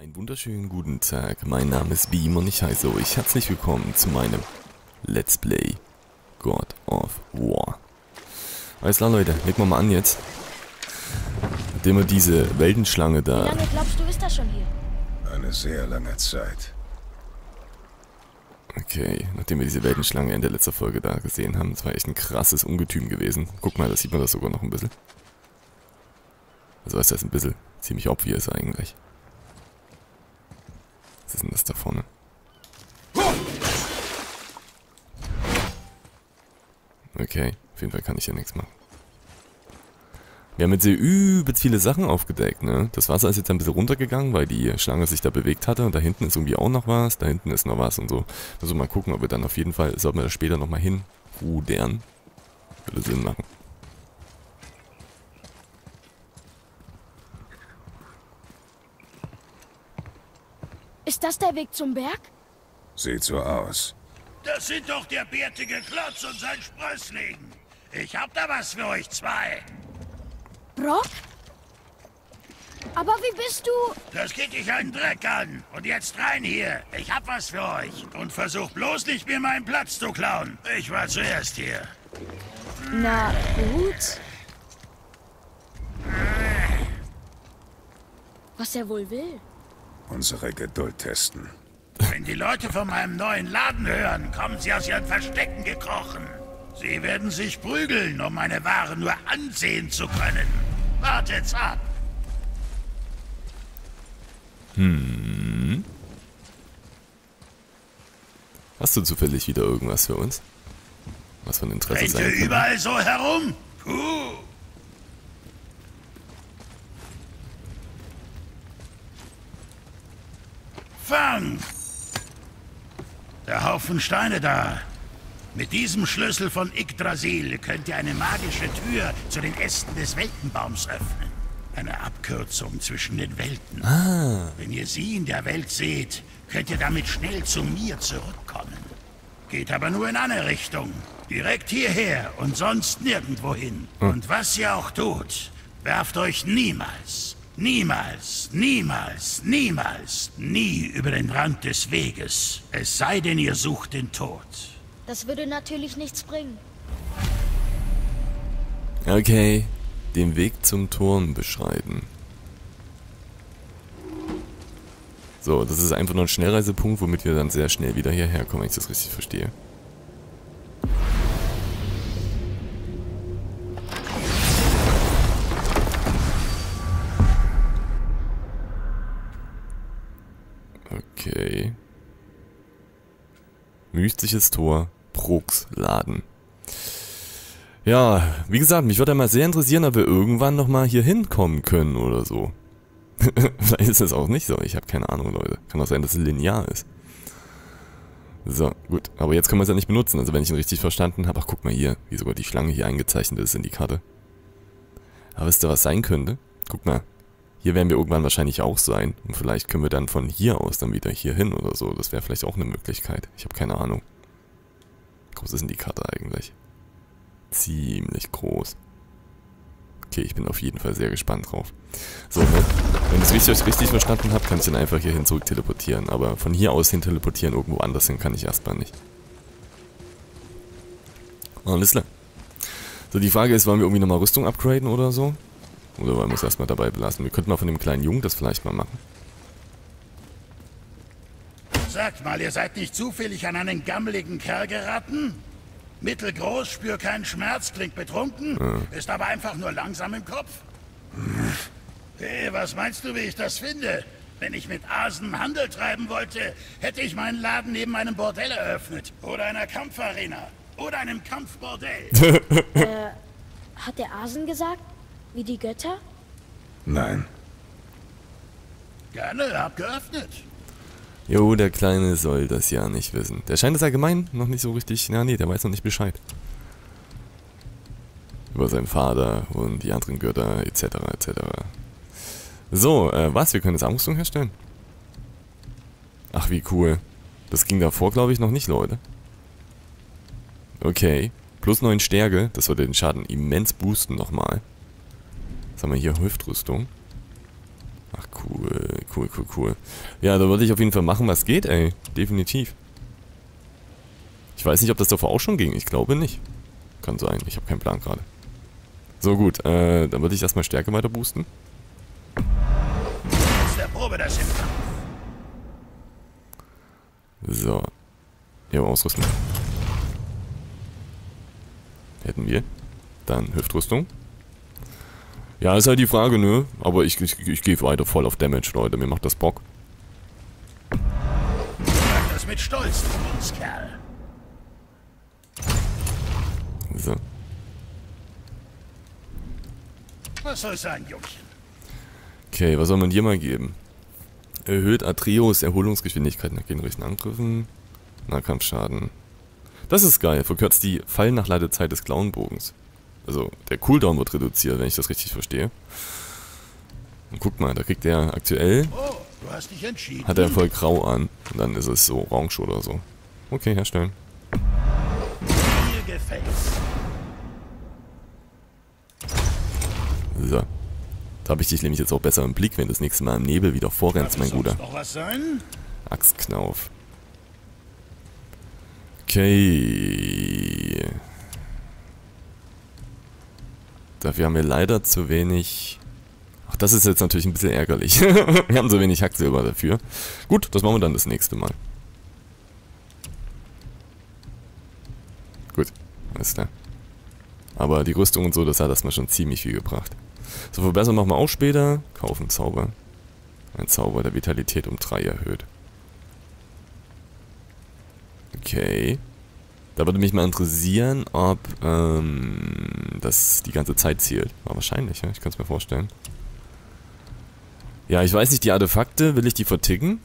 Einen wunderschönen guten Tag, mein Name ist Beam und ich heiße euch herzlich willkommen zu meinem Let's Play God of War. Alles klar Leute, legen wir mal an jetzt. Nachdem wir diese Weltenschlange Wie da... lange glaubst du, ist das schon hier? Eine sehr lange Zeit. Okay, nachdem wir diese Weltenschlange in der letzten Folge da gesehen haben, das war echt ein krasses Ungetüm gewesen. Guck mal, da sieht man das sogar noch ein bisschen. Also ist das ein bisschen ziemlich obvious eigentlich. Was ist denn das da vorne? Okay, auf jeden Fall kann ich hier nichts machen. Wir haben jetzt hier übelst viele Sachen aufgedeckt, ne? Das Wasser ist jetzt ein bisschen runtergegangen, weil die Schlange sich da bewegt hatte. Und da hinten ist irgendwie auch noch was, da hinten ist noch was und so. Also mal gucken, ob wir dann auf jeden Fall, sollten wir da später nochmal hin rudern. Würde Sinn machen. Ist das der Weg zum Berg? Sieht so aus. Das sind doch der bärtige Klotz und sein Sprössling. Ich hab da was für euch zwei. Brock? Aber wie bist du... Das geht dich einen Dreck an. Und jetzt rein hier. Ich hab was für euch. Und versuch bloß nicht, mir meinen Platz zu klauen. Ich war zuerst hier. Na gut. Was er wohl will. Unsere Geduld testen. Wenn die Leute von meinem neuen Laden hören, kommen sie aus ihren Verstecken gekrochen. Sie werden sich prügeln, um meine Ware nur ansehen zu können. Wartet's ab. Hast du zufällig wieder irgendwas für uns? Was von Interesse Rennt sein könnte? überall so herum? Puh. Fang! Der Haufen Steine da. Mit diesem Schlüssel von Yggdrasil könnt ihr eine magische Tür zu den Ästen des Weltenbaums öffnen. Eine Abkürzung zwischen den Welten. Wenn ihr sie in der Welt seht, könnt ihr damit schnell zu mir zurückkommen. Geht aber nur in eine Richtung. Direkt hierher und sonst nirgendwo hin. Und was ihr auch tut, werft euch niemals, niemals, niemals, niemals, nie über den Rand des Weges. Es sei denn, ihr sucht den Tod. Das würde natürlich nichts bringen. Okay, den Weg zum Turm beschreiben. So, das ist einfach nur ein Schnellreisepunkt, womit wir dann sehr schnell wieder hierher kommen, wenn ich das richtig verstehe. 50. Tor Brugsladen. Ja, wie gesagt, mich würde ja mal sehr interessieren, ob wir irgendwann nochmal hier hinkommen können oder so. Vielleicht ist das auch nicht so, ich habe keine Ahnung, Leute. Kann auch sein, dass es linear ist. So, gut. Aber jetzt können wir es ja nicht benutzen, also wenn ich ihn richtig verstanden habe. Ach, guck mal hier, wie sogar die Schlange hier eingezeichnet ist in die Karte. Aber wisst ihr, was sein könnte? Guck mal, hier werden wir irgendwann wahrscheinlich auch sein. Und vielleicht können wir dann von hier aus dann wieder hier hin oder so. Das wäre vielleicht auch eine Möglichkeit. Ich habe keine Ahnung. Wie groß ist denn die Karte eigentlich? Ziemlich groß. Okay, ich bin auf jeden Fall sehr gespannt drauf. So, ne? wenn ich es richtig, richtig verstanden habe, kann ich dann einfach hier hin zurück teleportieren. Aber von hier aus hin teleportieren irgendwo anders hin kann ich erstmal nicht. Alles klar. So, die Frage ist, wollen wir irgendwie nochmal Rüstung upgraden oder so? Oder wollen wir es erstmal dabei belassen? Wir könnten mal von dem kleinen Jungen das vielleicht mal machen. Sagt mal, ihr seid nicht zufällig an einen gammeligen Kerl geraten? Mittelgroß, spür keinen Schmerz, klingt betrunken, ist aber einfach nur langsam im Kopf. Hey, was meinst du, wie ich das finde? Wenn ich mit Asen Handel treiben wollte, hätte ich meinen Laden neben einem Bordell eröffnet. Oder einer Kampfarena. Oder einem Kampfbordell. Äh, hat der Asen gesagt? Wie die Götter? Nein. Gerne, hab geöffnet. Jo, der Kleine soll das ja nicht wissen. Der scheint es allgemein noch nicht so richtig... Ja, nee, der weiß noch nicht Bescheid. Über seinen Vater und die anderen Götter, etc., etc. So, äh, was? Wir können jetzt Rüstung herstellen? Ach, wie cool. Das ging davor, glaube ich, noch nicht, Leute. Okay. Plus 9 Stärke. Das würde den Schaden immens boosten nochmal. Was haben wir hier? Hüftrüstung. Ach cool, cool, cool, cool. Ja, da würde ich auf jeden Fall machen, was geht, ey. Definitiv. Ich weiß nicht, ob das davor auch schon ging. Ich glaube nicht. Kann sein. Ich habe keinen Plan gerade. So gut, äh, dann würde ich erstmal Stärke weiter boosten. So. Ja, ausrüsten. Hätten wir. Dann Hüftrüstung. Ja, ist halt die Frage, ne? Aber ich, ich, ich gehe weiter voll auf Damage, Leute. Mir macht das Bock. Das mit Stolz, Münzkerl. So. Was soll sein, Jungchen? Okay, was soll man dir mal geben? Erhöht Atreus Erholungsgeschwindigkeit nach gegnerischen Angriffen. Nahkampfschaden. Das ist geil. Verkürzt die Fallnachladezeit des Clownbogens. Also, der Cooldown wird reduziert, wenn ich das richtig verstehe. Und guck mal, da kriegt er aktuell, Oh, du hast dich entschieden. hat er voll grau an. Und dann ist es so orange oder so. Okay, herstellen. So. Da habe ich dich nämlich jetzt auch besser im Blick, wenn du das nächste Mal im Nebel wieder vorrennst, mein Guter. Axtknauf. Okay. Dafür haben wir leider zu wenig... Ach, das ist jetzt natürlich ein bisschen ärgerlich. wir haben zu wenig Hacksilber dafür. Gut, das machen wir dann das nächste Mal. Gut, alles klar. Aber die Rüstung und so, das hat erstmal schon ziemlich viel gebracht. So, verbessern machen wir auch später. Kaufen Zauber. Ein Zauber, der Vitalität um 3 erhöht. Okay. Da würde mich mal interessieren, ob ähm, das die ganze Zeit zielt. Aber wahrscheinlich, ja. Ich kann es mir vorstellen. Ja, ich weiß nicht, die Artefakte, will ich die verticken?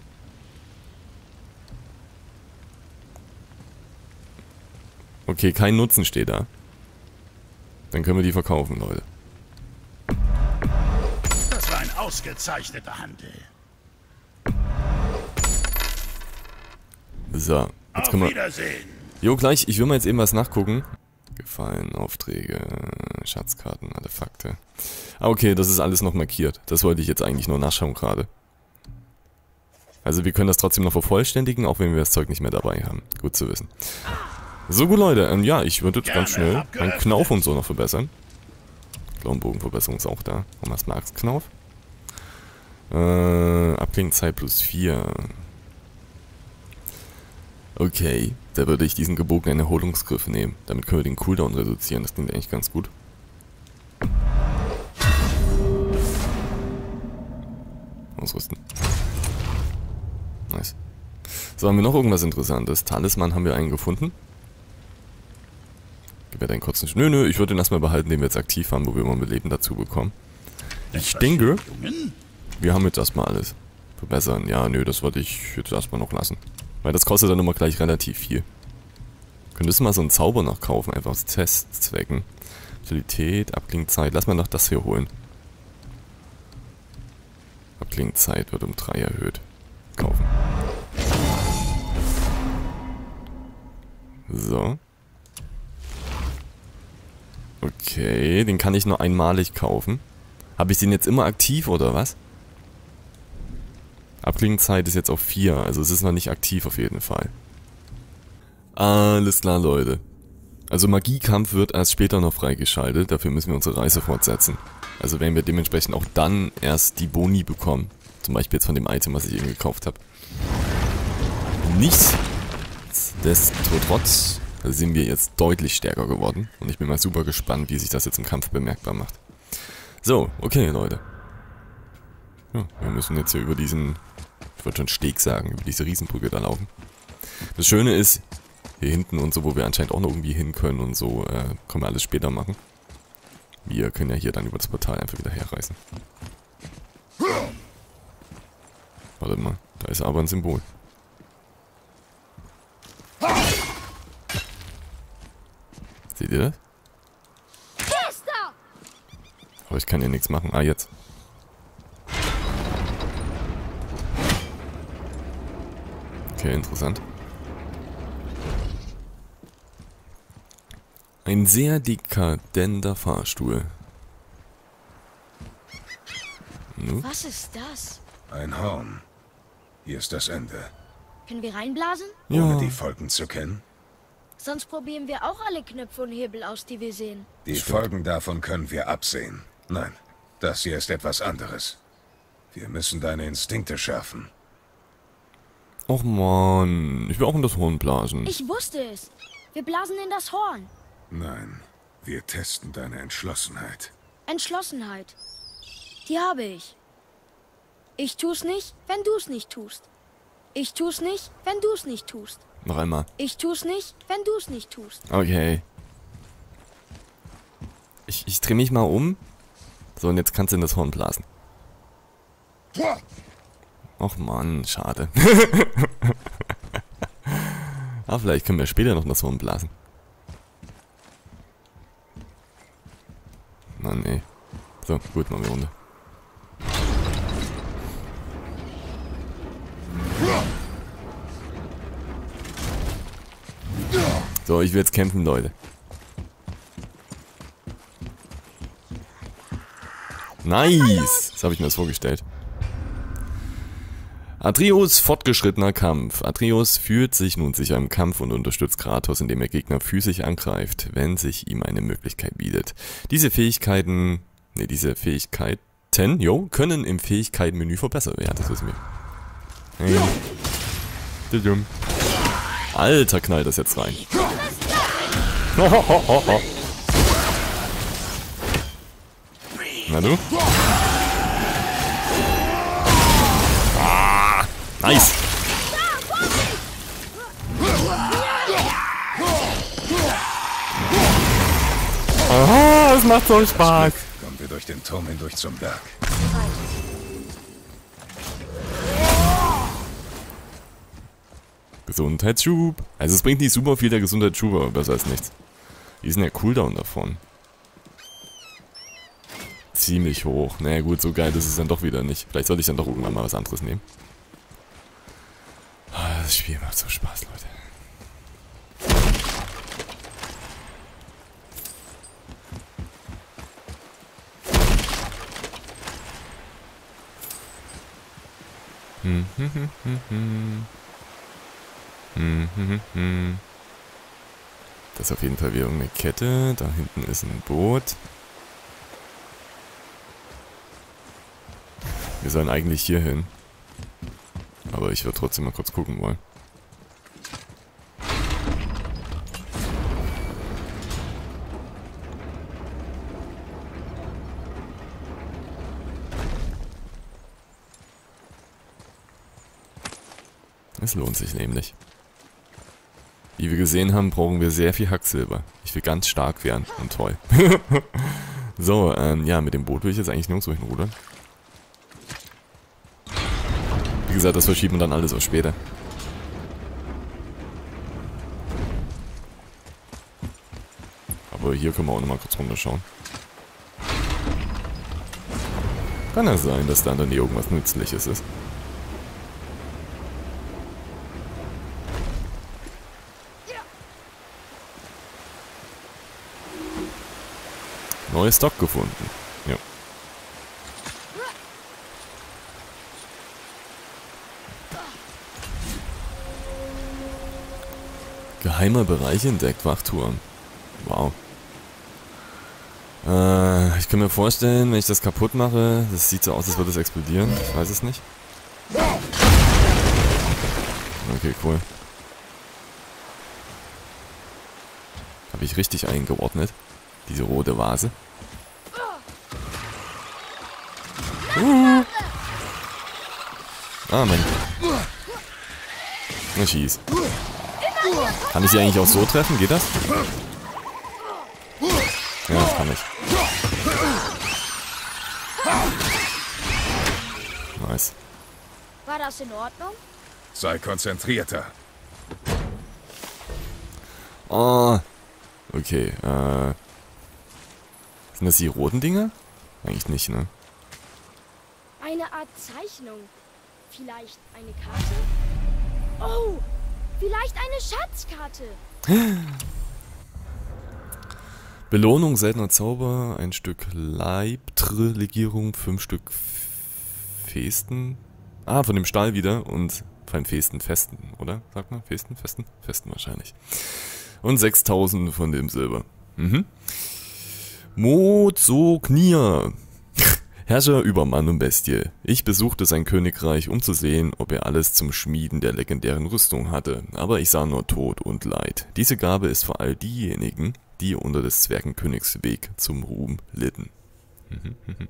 Okay, kein Nutzen steht da. Dann können wir die verkaufen, Leute. Das war ein ausgezeichneter Handel. So, jetzt Auf können wir... Wiedersehen. Jo, gleich, ich will mal jetzt eben was nachgucken. Gefallen, Aufträge, Schatzkarten, Artefakte. Ah, okay, das ist alles noch markiert. Das wollte ich jetzt eigentlich nur nachschauen gerade. Also wir können das trotzdem noch vervollständigen, auch wenn wir das Zeug nicht mehr dabei haben. Gut zu wissen. So gut, Leute. Ähm, ja, ich würde jetzt ganz schnell meinen. Knauf und so noch verbessern. Klauenbogenverbesserung ist auch da. Und was mal Axtknauf. Äh, Abklingzeit plus 4. Okay, da würde ich diesen gebogenen Erholungsgriff nehmen. Damit können wir den Cooldown reduzieren. Das klingt eigentlich ganz gut. Ausrüsten. Nice. So, haben wir noch irgendwas Interessantes? Talisman haben wir einen gefunden. Gib mir deinen kurzen... Sch nö, nö, ich würde den erstmal behalten, den wir jetzt aktiv haben, wo wir immer mit Leben dazu bekommen. Ich denke, wir haben jetzt erstmal alles. Verbessern. Ja, nö, das wollte ich jetzt erstmal noch lassen. Weil das kostet dann immer gleich relativ viel. Könntest du mal so einen Zauber noch kaufen, einfach aus Testzwecken. Utilität, Abklingzeit. Lass mal noch das hier holen. Abklingzeit wird um 3 erhöht. Kaufen. So. Okay, den kann ich nur einmalig kaufen. Habe ich den jetzt immer aktiv oder was? Abklingzeit ist jetzt auf 4, also es ist noch nicht aktiv auf jeden Fall. Alles klar, Leute. Also Magiekampf wird erst später noch freigeschaltet, dafür müssen wir unsere Reise fortsetzen. Also werden wir dementsprechend auch dann erst die Boni bekommen. Zum Beispiel jetzt von dem Item, was ich eben gekauft habe. Nichtsdestotrotz sind wir jetzt deutlich stärker geworden. Und ich bin mal super gespannt, wie sich das jetzt im Kampf bemerkbar macht. So, okay, Leute. Ja, wir müssen jetzt hier über diesen, ich wollte schon Steg sagen, über diese Riesenbrücke da laufen. Das Schöne ist, hier hinten und so, wo wir anscheinend auch noch irgendwie hin können und so, äh, können wir alles später machen. Wir können ja hier dann über das Portal einfach wieder herreißen. Warte mal, da ist aber ein Symbol. Seht ihr das? Aber ich kann hier nichts machen. Ah, jetzt. Okay, interessant. Ein sehr dekadenter Fahrstuhl. Nu? Was ist das? Ein Horn. Hier ist das Ende. Können wir reinblasen? Ohne Ja. die Folgen zu kennen? Sonst probieren wir auch alle Knöpfe und Hebel aus, die wir sehen. Die Folgen davon können wir absehen. Nein, das hier ist etwas anderes. Wir müssen deine Instinkte schärfen. Och man, ich will auch in das Horn blasen. Ich wusste es. Wir blasen in das Horn. Nein, wir testen deine Entschlossenheit. Entschlossenheit. Die habe ich. Ich tu's nicht, wenn du's nicht tust. Ich tu's nicht, wenn du's nicht tust. Noch einmal. Ich tu's nicht, wenn du's nicht tust. Okay. Ich, ich drehe mich mal um. So, und jetzt kannst du in das Horn blasen. Och man, schade. ah, vielleicht können wir später noch in das Horn blasen. Mann, ey. So, gut, machen wir Runde. So, ich will jetzt kämpfen, Leute. Nice! Das habe ich mir das vorgestellt. Atreus fortgeschrittener Kampf. Atreus fühlt sich nun sicher im Kampf und unterstützt Kratos, indem er Gegner physisch angreift, wenn sich ihm eine Möglichkeit bietet. Diese Fähigkeiten, ne, diese Fähigkeiten, jo, können im Fähigkeitenmenü verbessert werden. Das wissen wir. Hey. Alter, knallt das jetzt rein. Na du? Nice. Aha, das macht so Spaß. Kommen wir durch den Turm hindurch zum Berg. Gesundheitsschub. Also es bringt nicht super viel der Gesundheitsschub, aber besser als nichts. Wie ist denn der Cooldown davon? Ziemlich hoch. Naja gut, so geil ist es dann doch wieder nicht. Vielleicht sollte ich dann doch irgendwann mal was anderes nehmen. Spiel macht so Spaß, Leute. Hm, hm, hm, hm, hm. Hm, hm, hm. Das ist auf jeden Fall wieder irgendeine Kette. Da hinten ist ein Boot. Wir sollen eigentlich hier hin. Aber ich würde trotzdem mal kurz gucken wollen. Lohnt sich nämlich. Wie wir gesehen haben, brauchen wir sehr viel Hacksilber. Ich will ganz stark werden und toll. so, ähm, ja, mit dem Boot will ich jetzt eigentlich nirgendwo hinrudern. Wie gesagt, das verschieben wir dann alles auf später. Aber hier können wir auch nochmal kurz runterschauen. Kann ja sein, dass da in der Nähe irgendwas Nützliches ist. Neues Stock gefunden. Ja. Geheimer Bereich entdeckt, Wachturm. Wow. Äh, ich kann mir vorstellen, wenn ich das kaputt mache, das sieht so aus, als würde es explodieren. Ich weiß es nicht. Okay, cool. Habe ich richtig eingeordnet. Diese rote Vase. Uh. Ah, Mann. Na, schieß. Kann ich sie eigentlich auch so treffen? Geht das? Ja, das kann ich. Nice. War das in Ordnung? Sei konzentrierter. Oh. Okay, äh. Sind das die roten Dinge? Eigentlich nicht, ne? Eine Art Zeichnung. Vielleicht eine Karte? Oh, vielleicht eine Schatzkarte. Belohnung seltener Zauber, ein Stück Leibtr-Legierung, fünf Stück Festen... Ah, von dem Stall wieder und beim Festen festen, oder? Sagt man? Festen, festen? Festen wahrscheinlich. Und 6000 von dem Silber. Mhm. Mozoknir. Herrscher über Mann und Bestie. Ich besuchte sein Königreich, um zu sehen, ob er alles zum Schmieden der legendären Rüstung hatte, aber ich sah nur Tod und Leid. Diese Gabe ist für all diejenigen, die unter des Zwergenkönigs Weg zum Ruhm litten.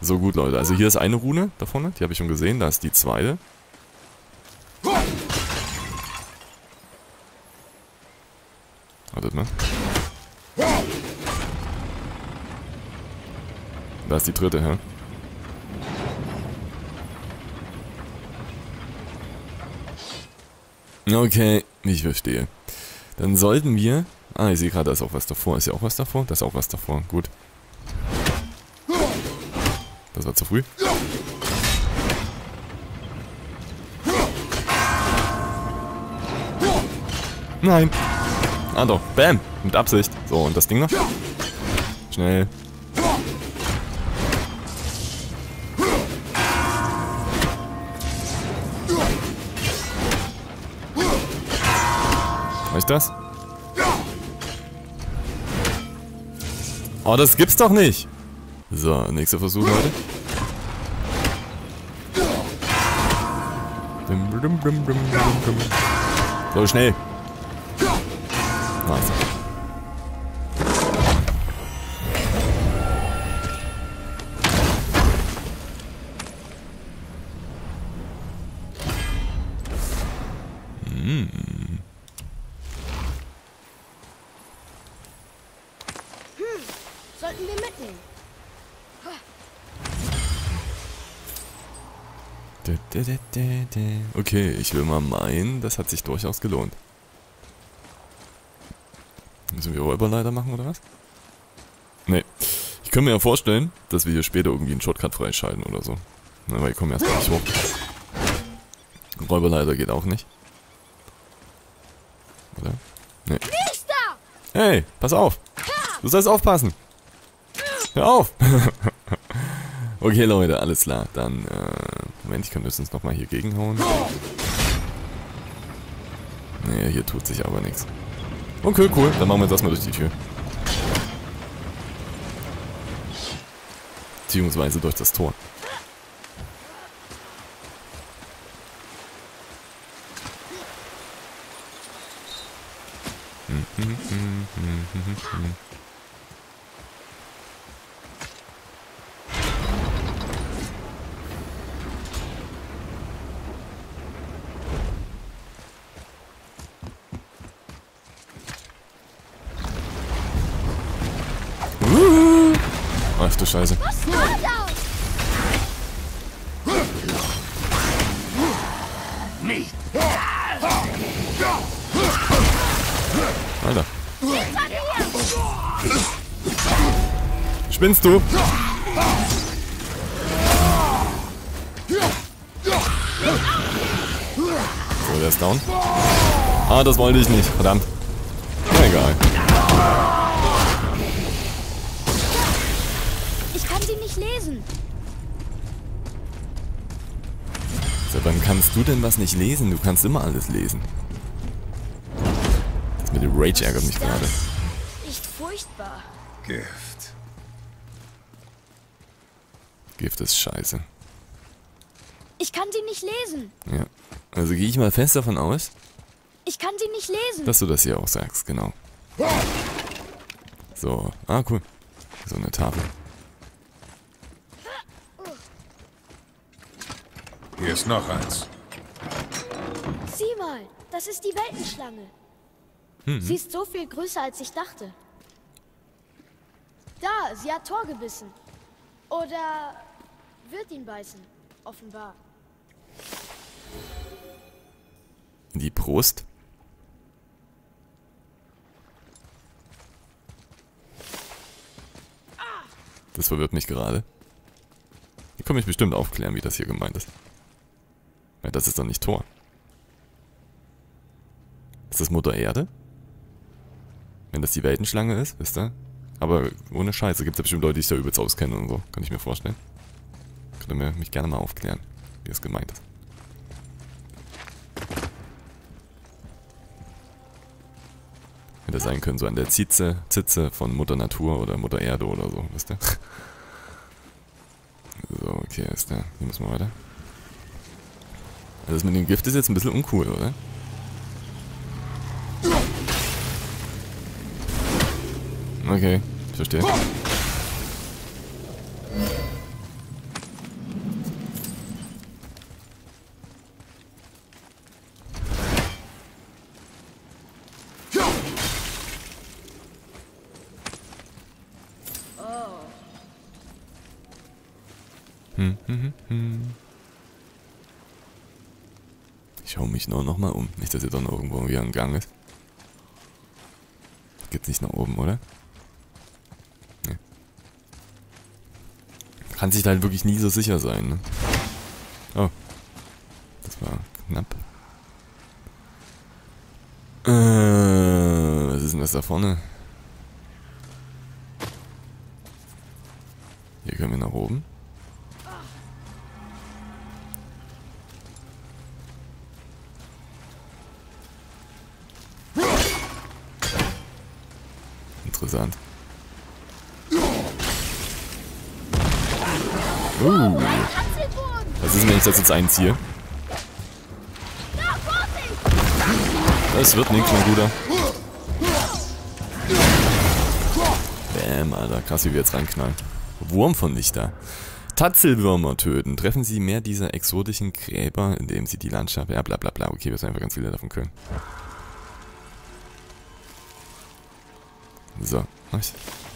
So gut, Leute. Also hier ist eine Rune da vorne, die habe ich schon gesehen. Da ist die zweite. Wartet mal. Da ist die dritte, hä? Okay, ich verstehe. Dann sollten wir... Ah, ich sehe gerade, da ist auch was davor. Ist ja auch was davor? Da ist auch was davor. Gut. Das war zu früh. Nein. Ah doch. Bam. Mit Absicht. So, und das Ding noch? Schnell. Reicht das? Oh, das gibt's doch nicht. So, nächster Versuch, Leute. So, schnell. Nice. Sollten wir mitnehmen. Okay, ich will mal meinen, das hat sich durchaus gelohnt. Müssen wir Räuberleiter machen oder was? Nee. Ich kann mir ja vorstellen, dass wir hier später irgendwie einen Shortcut freischalten oder so. Na, weil ich komme erstmal nicht hoch. Räuberleiter geht auch nicht. Oder? Nee. Hey, pass auf! Du sollst aufpassen! Hör auf! okay, Leute, alles klar. Dann, äh, Moment, ich könnte höchstens nochmal hier gegenhauen. Nee, hier tut sich aber nichts. Okay, cool. Dann machen wir jetzt erstmal durch die Tür. Beziehungsweise durch das Tor. Ach Spinnst du? So, der ist down. Ah, das wollte ich nicht. Verdammt. Na egal. Ich kann sie nicht lesen. So, wann kannst du denn was nicht lesen? Du kannst immer alles lesen. Das mit dem Rage ärgert mich gerade. Nicht furchtbar. Gift. Gift ist scheiße. Ich kann sie nicht lesen. Ja. Also gehe ich mal fest davon aus, Ich kann sie nicht lesen. dass du das hier auch sagst, genau. So, ah cool. So eine Tafel. Hier ist noch eins. Sieh mal, das ist die Weltenschlange. Sie ist so viel größer, als ich dachte. Da, sie hat Tor gebissen. Oder wird ihn beißen. Offenbar. Die Brust. Das verwirrt mich gerade. Hier kann mich bestimmt aufklären, wie das hier gemeint ist. Ja, das ist doch nicht Tor. Ist das Mutter Erde? Wenn das die Weltenschlange ist, wisst ihr? Aber ohne Scheiße, gibt es ja bestimmt Leute, die sich da übelst auskennen und so. Kann ich mir vorstellen. Könnt ihr mich gerne mal aufklären, wie das gemeint ist. Hätte sein können, so an der Zitze, Zitze von Mutter Natur oder Mutter Erde oder so, wisst ihr? So, okay, ist der. Hier müssen wir weiter. Also das mit dem Gift ist jetzt ein bisschen uncool, oder? Okay, ich verstehe. Hm, hm, hm, hm. Ich schaue mich nur noch mal um. Nicht, dass hier doch noch irgendwo wieder ein Gang ist. Geht's nicht nach oben, oder? Nee. Kann sich da halt wirklich nie so sicher sein, ne? Oh. Das war knapp. Äh, was ist denn das da vorne? Jetzt einziehe? Das wird nichts, mein Guter. Bäm, Alter. Krass, wie wir jetzt reinknallen. Wurm von Lichter. Tatzelwürmer töten. Treffen Sie mehr dieser exotischen Gräber, indem Sie die Landschaft... Ja, bla bla bla. Okay, wir sind einfach ganz viele davon können. So, nice. Hey,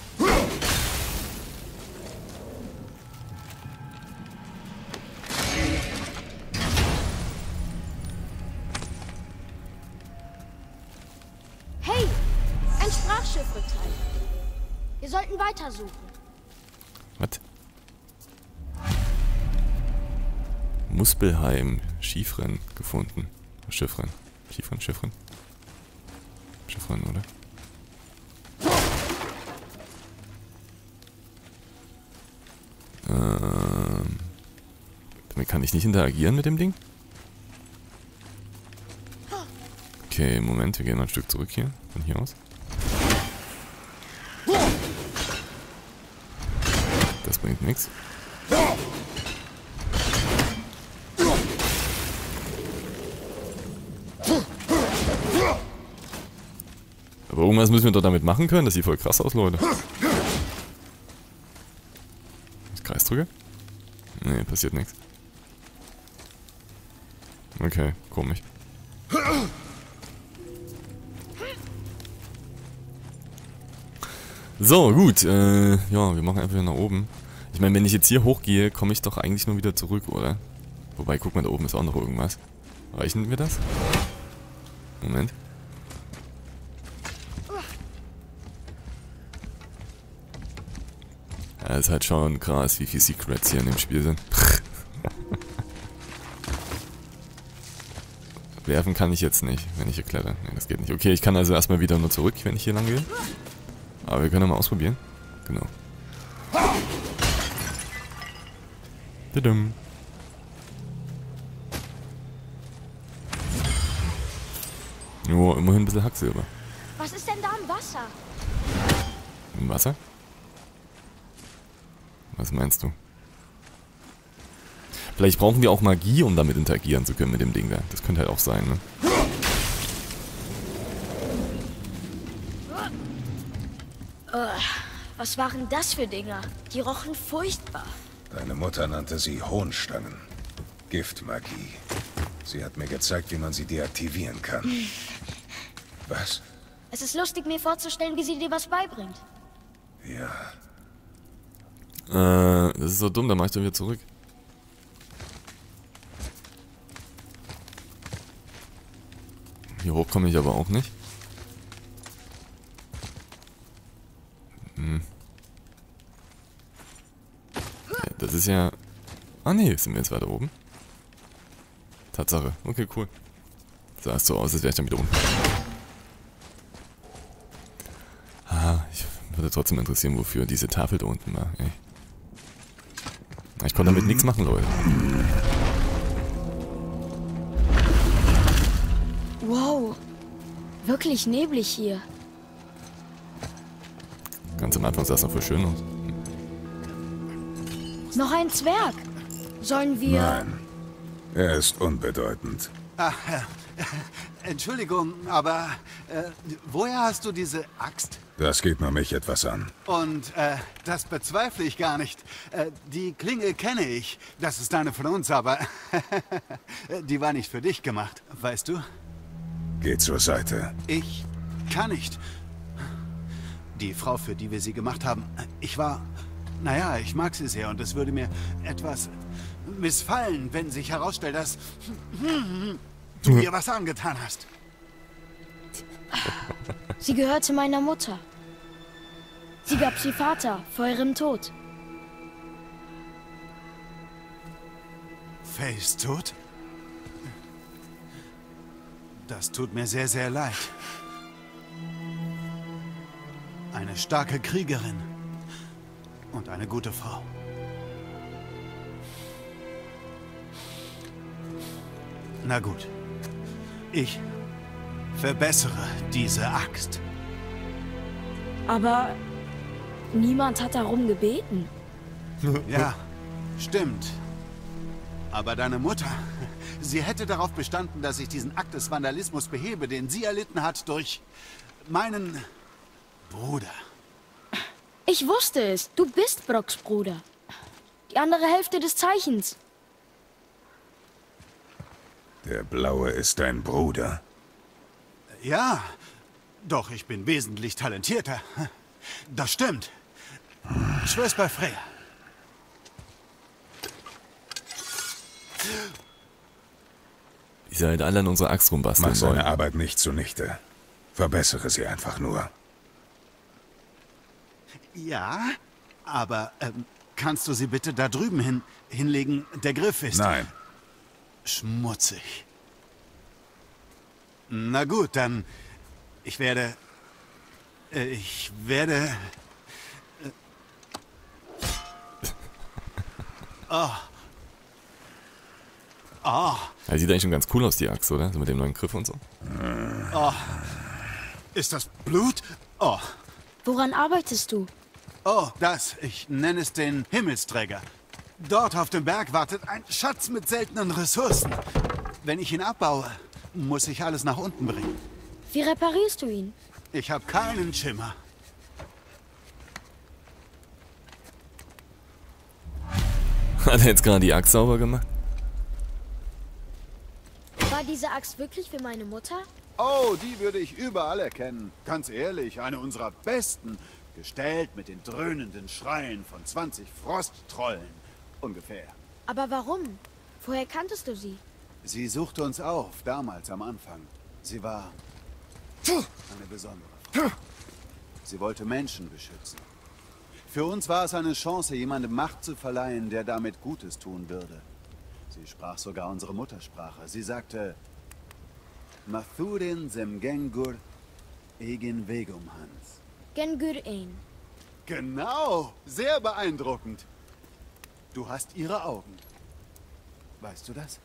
Muspelheim, Schiefren gefunden. Schiffren. Schiefren, Schiffren. Schiffren, oder? Ähm, damit kann ich nicht interagieren mit dem Ding? Okay, Moment, wir gehen mal ein Stück zurück hier. Von hier aus. Das bringt nichts. Irgendwas müssen wir doch damit machen können. Das sieht voll krass aus, Leute. Ich Kreis drücke? Nee, passiert nichts. Okay, komisch. So, gut. Äh, ja, wir machen einfach nach oben. Ich meine, wenn ich jetzt hier hochgehe, komme ich doch eigentlich nur wieder zurück, oder? Wobei, guck mal, da oben ist auch noch irgendwas. Reichen wir das? Moment. Ja, ist halt schon krass, wie viele Secrets hier in dem Spiel sind. Werfen kann ich jetzt nicht, wenn ich hier kletter. Nee, das geht nicht. Okay, ich kann also erstmal wieder nur zurück, wenn ich hier lang gehe. Aber wir können ja mal ausprobieren. Genau. Tudum. Jo, immerhin ein bisschen Hacksilber. Was ist denn da im Wasser? Im Wasser? Was meinst du? Vielleicht brauchen wir auch Magie, um damit interagieren zu können mit dem Ding da. Das könnte halt auch sein, ne? Was waren das für Dinger? Die rochen furchtbar. Deine Mutter nannte sie Hohnstangen. Giftmagie. Sie hat mir gezeigt, wie man sie deaktivieren kann. Was? Es ist lustig, mir vorzustellen, wie sie dir was beibringt. Ja. Äh, das ist so dumm, da mach ich doch wieder zurück. Hier hoch komme ich aber auch nicht. Hm. Ja, Das ist ja... Ah nee, sind wir jetzt weiter oben? Tatsache. Okay, cool. Sah es so aus, als wäre ich dann wieder unten. Ah, ich Würde trotzdem interessieren, wofür diese Tafel da unten war. Ey. Ich konnte damit nichts machen, Leute. Wow. Wirklich neblig hier. Ganz am Anfang sah es noch voll schön aus. Noch ein Zwerg. Sollen wir... Nein. Er ist unbedeutend. Ach, äh, Entschuldigung, aber äh, woher hast du diese Axt? Das geht nur mich etwas an. Und äh, das bezweifle ich gar nicht. Äh, die Klinge kenne ich. Das ist eine von uns, aber die war nicht für dich gemacht, weißt du? Geh zur Seite. Ich kann nicht. Die Frau, für die wir sie gemacht haben, ich war... Naja, ich mag sie sehr und es würde mir etwas missfallen, wenn sich herausstellt, dass du ihr was angetan hast. Sie gehörte meiner Mutter. Sie gab sie Vater vor ihrem Tod. Faye ist tot? Das tut mir sehr, sehr leid. Eine starke Kriegerin und eine gute Frau. Na gut. Ich verbessere diese Axt. Aber niemand hat darum gebeten. Ja, stimmt. Aber deine Mutter, sie hätte darauf bestanden, dass ich diesen Akt des Vandalismus behebe, den sie erlitten hat durch meinen Bruder. Ich wusste es. Du bist Brocks Bruder. Die andere Hälfte des Zeichens. Der Blaue ist dein Bruder. Ja, doch ich bin wesentlich talentierter. Das stimmt. Schwör's bei Freya. Sie halt alle an unserer Axt rumbasteln Mach seine wollen. Arbeit nicht zunichte. Verbessere sie einfach nur. Ja, aber ähm, kannst du sie bitte da drüben hin, hinlegen? Der Griff ist Nein. Schmutzig. Na gut, dann ich werde äh, ich werde Oh. Oh, Ja, sieht eigentlich schon ganz cool aus, die Axt, oder? So mit dem neuen Griff und so. ist das Blut? Oh. Woran arbeitest du? Oh, das. Ich nenne es den Himmelsträger. Dort auf dem Berg wartet ein Schatz mit seltenen Ressourcen. Wenn ich ihn abbaue, muss ich alles nach unten bringen. Wie reparierst du ihn? Ich habe keinen Schimmer. Hat er jetzt gerade die Axt sauber gemacht? War diese Axt wirklich für meine Mutter? Oh, die würde ich überall erkennen. Ganz ehrlich, eine unserer besten. Gestellt mit den dröhnenden Schreien von 20 Frosttrollen. Ungefähr. Aber warum? Woher kanntest du sie? Sie suchte uns auf, damals am Anfang. Sie war eine besondere Frau. Sie wollte Menschen beschützen. Für uns war es eine Chance, jemandem Macht zu verleihen, der damit Gutes tun würde. Sie sprach sogar unsere Muttersprache. Sie sagte, Mathurin Semgengur Egin Vegum Hans. Gengur ein. Genau, sehr beeindruckend. Du hast ihre Augen. Weißt du das?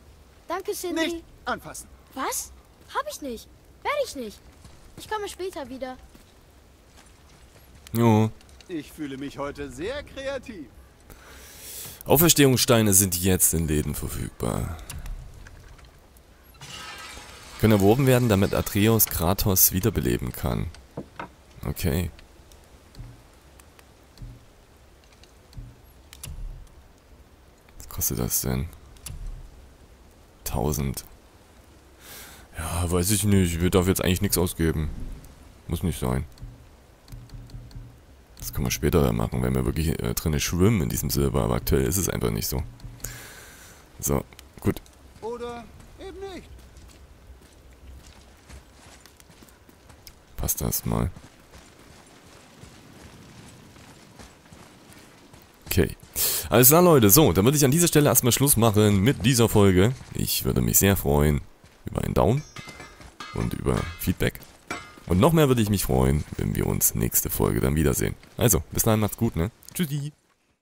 Danke, Cindy. Nicht anfassen. Was? Hab ich nicht. Werde ich nicht. Ich komme später wieder. Jo. Ich fühle mich heute sehr kreativ. Auferstehungssteine sind jetzt in Läden verfügbar. Können erworben werden, damit Atreus Kratos wiederbeleben kann. Okay. Kostet das denn? 1000. Ja, weiß ich nicht. Ich darf jetzt eigentlich nichts ausgeben. Muss nicht sein. Das können wir später machen, wenn wir wirklich äh, drinne schwimmen in diesem Silber. Aber aktuell ist es einfach nicht so. So, gut. Oder eben nicht. Passt das mal. Okay. Alles klar, Leute. So, dann würde ich an dieser Stelle erstmal Schluss machen mit dieser Folge. Ich würde mich sehr freuen über einen Daumen und über Feedback. Und noch mehr würde ich mich freuen, wenn wir uns nächste Folge dann wiedersehen. Also, bis dahin macht's gut, ne? Tschüssi.